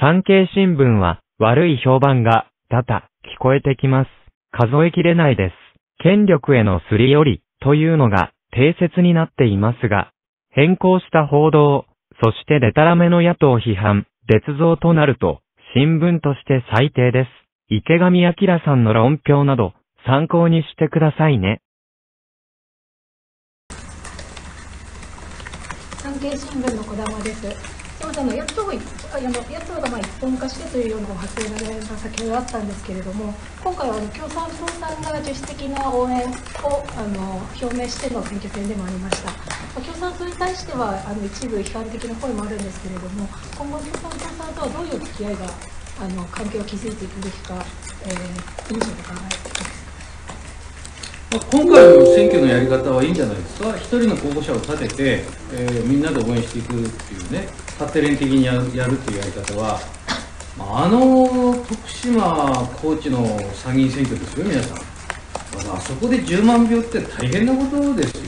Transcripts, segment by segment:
産経新聞は悪い評判が多々聞こえてきます。数えきれないです。権力へのすり寄りというのが定説になっていますが、変更した報道、そしてデタラメの野党批判、捏造となると、新聞として最低です。池上彰さんの論評など、参考にしてくださいね。産経新聞の小玉です。まずあの野党あの野党がま一本化してというような発言が先ほどあったんですけれども、今回はあの共産党さんが自主的な応援をあの表明しての選挙戦でもありました。共産党に対してはあの一部批判的な声もあるんですけれども、今後共産党さんとはどういう付き合いがあの関係を築いていくべきか、えー、印象で考えています。今回の選挙のやり方はいいんじゃないですか、一人の候補者を立てて、えー、みんなで応援していくっていうね、勝手連的にやるっていうやり方は、あの徳島、高知の参議院選挙ですよ、皆さん。あそこで10万票って大変なことですよ。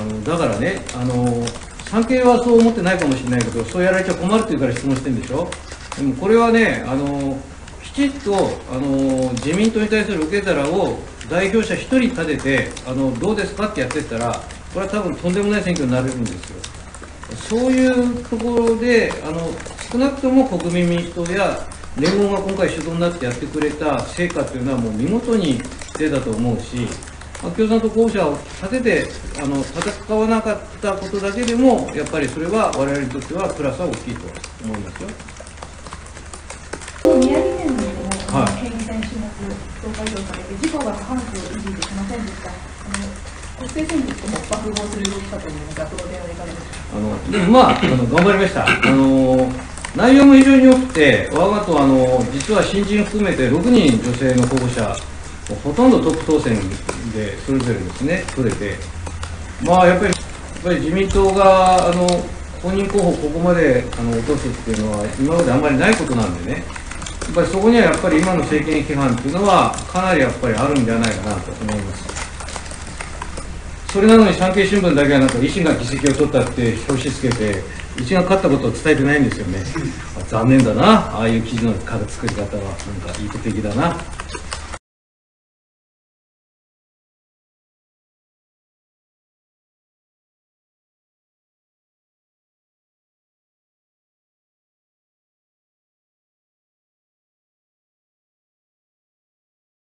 あのだからね、あの産経はそう思ってないかもしれないけど、そうやられちゃ困るって言うから質問してるんでしょ。でもこれはね、あのきちっとあの自民党に対する受け皿を代表者1人立ててあの、どうですかってやってったら、これは多分とんでもない選挙になれるんですよ。そういうところで、あの少なくとも国民民主党や連合が今回主導になってやってくれた成果というのは、もう見事に出たと思うし、ま、共産党候補者を立ててあの戦わなかったことだけでも、やっぱりそれは我々にとってはプラスは大きいと思いますよ。宮城県でも、はい、県議選種目投開票されて、事故が過半数を維持できませんでした。あの国政選挙も爆豪する動きかというのが、プロではいかがですか。あのでもまああの頑張りました。あの内容も非常に良くて、我が党あの実は新人含めて6人女性の候補者、ほとんどトップ当選でそれぞれですね取れて、まあやっぱりやっぱり自民党があの公認候補ここまであの落とすっていうのは今まであんまりないことなんでね。やっぱりそこにはやっぱり今の政権批判っていうのはかなりやっぱりあるんじゃないかなと思います。それなのに産経新聞だけはなんか維新が議席を取ったって表紙つけて、維新が勝ったことを伝えてないんですよね。残念だな、ああいう記事の作り方は、なんか意図的だな。